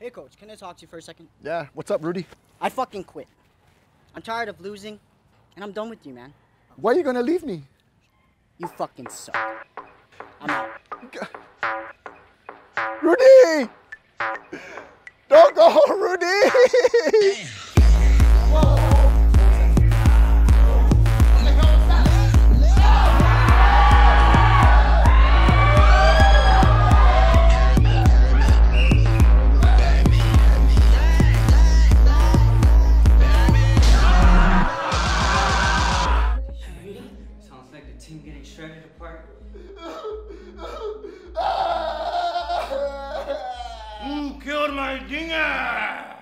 Hey, coach, can I talk to you for a second? Yeah, what's up, Rudy? I fucking quit. I'm tired of losing, and I'm done with you, man. Why are you gonna leave me? You fucking suck. I'm out. Rudy! Don't go, Rudy! Sounds the team getting shredded apart. Who killed my dinger?